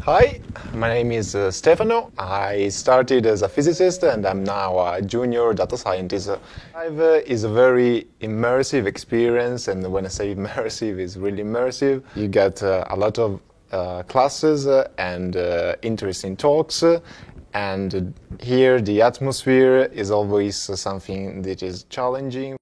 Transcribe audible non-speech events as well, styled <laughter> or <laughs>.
Hi, my name is uh, Stefano. I started as a physicist and I'm now a junior data scientist. BIG DIVE uh, is a very immersive experience, and when I say <laughs> immersive, it's really immersive. You get uh, a lot of uh, classes uh, and uh, interesting talks, and here the atmosphere is always something that is challenging.